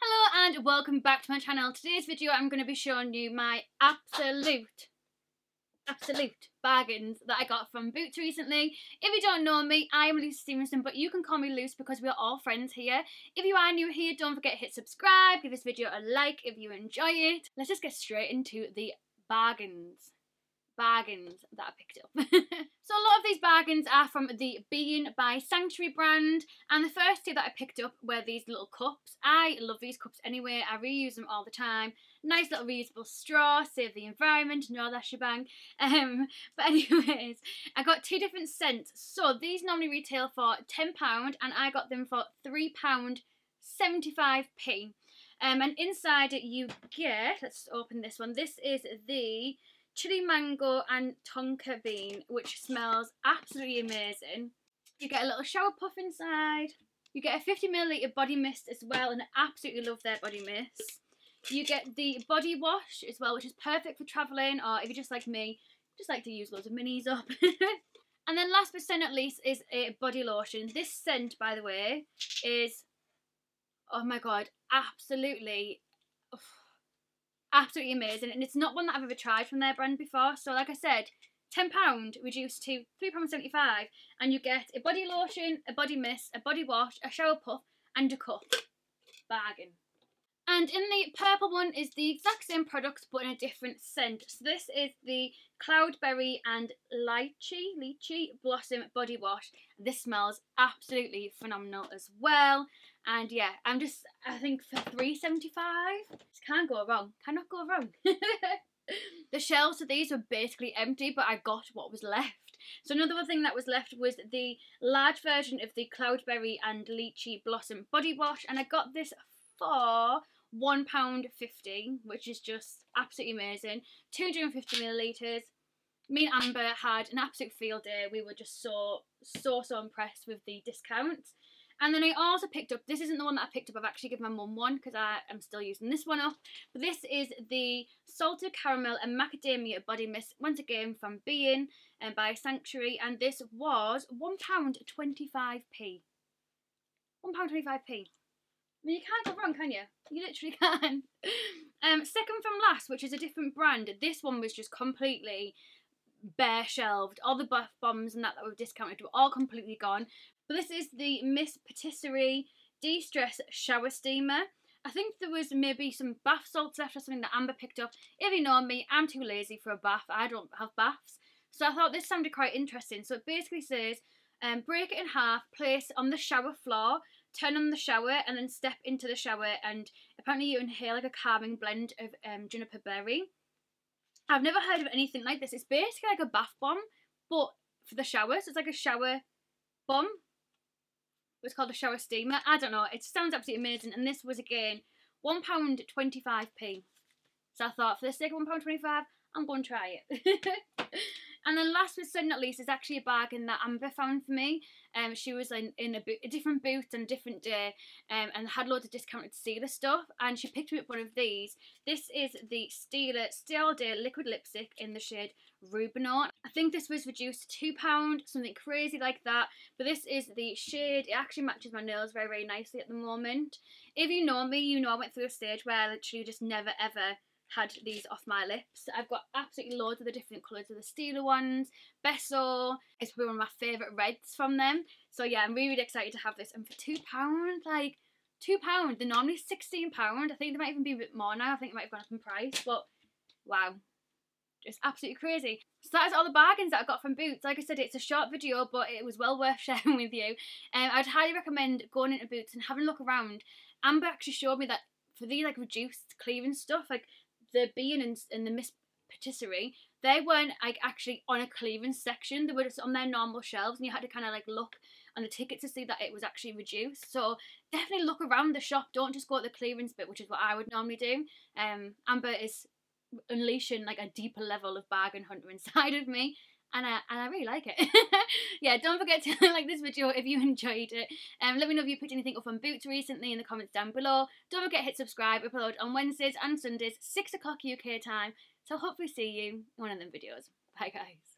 Hello and welcome back to my channel. Today's video I'm going to be showing you my absolute absolute bargains that I got from Boots recently. If you don't know me, I am Lucy Stephenson, but you can call me Luce because we're all friends here. If you are new here, don't forget to hit subscribe, give this video a like if you enjoy it. Let's just get straight into the bargains bargains that I picked up. so a lot of these bargains are from the Being by Sanctuary brand and the first two that I picked up were these little cups. I love these cups anyway, I reuse them all the time. Nice little reusable straw, save the environment and all that shebang. Um, but anyways, I got two different scents. So these normally retail for £10 and I got them for £3.75p. Um, and inside it you get, let's open this one, this is the chili mango and tonka bean, which smells absolutely amazing. You get a little shower puff inside. You get a 50 milliliter body mist as well, and I absolutely love their body mist. You get the body wash as well, which is perfect for travelling, or if you're just like me, just like to use loads of minis up. and then last but not least is a body lotion. This scent, by the way, is, oh my god, absolutely absolutely amazing and it's not one that I've ever tried from their brand before so like I said £10 reduced to £3.75 and you get a body lotion, a body mist, a body wash, a shower puff and a cup. Bargain. And in the purple one is the exact same product but in a different scent. So this is the Cloudberry and Lychee, Lychee Blossom Body Wash. This smells absolutely phenomenal as well. And yeah, I'm just, I think for three seventy five, can't go wrong. Cannot go wrong. the shelves of these were basically empty, but I got what was left. So another thing that was left was the large version of the Cloudberry and Lychee Blossom Body Wash, and I got this for one pound fifty, which is just absolutely amazing. Two hundred and fifty milliliters. Me and Amber had an absolute field day. We were just so so so impressed with the discount. And then I also picked up, this isn't the one that I picked up, I've actually given my mum one because I am still using this one up. But this is the Salted Caramel and Macadamia Body Mist, once again from Being and um, by Sanctuary. And this was £1.25p. £1.25p. I mean, you can't go wrong, can you? You literally can. um, second from last, which is a different brand. This one was just completely bare shelved. All the buff bombs and that that were discounted were all completely gone. But this is the Miss Patisserie De-Stress Shower Steamer. I think there was maybe some bath salts left or something that Amber picked up. If you know me, I'm too lazy for a bath. I don't have baths. So I thought this sounded quite interesting. So it basically says, um, break it in half, place on the shower floor, turn on the shower, and then step into the shower. And apparently you inhale like a calming blend of um, juniper berry. I've never heard of anything like this. It's basically like a bath bomb, but for the shower. So it's like a shower bomb was called a shower steamer. I don't know. It sounds absolutely amazing. And this was again £1.25p. So I thought for the sake of £1.25, I'm going to try it. And then last but certainly not least is actually a bargain that Amber found for me. Um, she was in, in a, a different Boots on a different day um, and had loads of discounted Stila stuff and she picked me up one of these. This is the Stila Still Day Liquid Lipstick in the shade Rubino. I think this was reduced to £2, something crazy like that. But this is the shade. It actually matches my nails very, very nicely at the moment. If you know me, you know I went through a stage where I literally just never ever had these off my lips. I've got absolutely loads of the different colours of the Stila ones. Beso is probably one of my favourite reds from them. So yeah, I'm really, really excited to have this. And for £2, like, £2, they're normally £16. I think they might even be a bit more now. I think it might have gone up in price. But wow, just absolutely crazy. So that is all the bargains that I got from Boots. Like I said, it's a short video, but it was well worth sharing with you. Um, I'd highly recommend going into Boots and having a look around. Amber actually showed me that for the like reduced clearance stuff, like the Being and, and the Miss Patisserie, they weren't like actually on a clearance section. They were just on their normal shelves, and you had to kind of like look on the ticket to see that it was actually reduced. So definitely look around the shop. Don't just go at the clearance bit, which is what I would normally do. Um, Amber is unleashing like a deeper level of bargain hunter inside of me and I, and I really like it. yeah, don't forget to like this video if you enjoyed it. Um, let me know if you picked anything up on Boots recently in the comments down below. Don't forget to hit subscribe. upload on Wednesdays and Sundays, 6 o'clock UK time. So hopefully see you in one of them videos. Bye guys.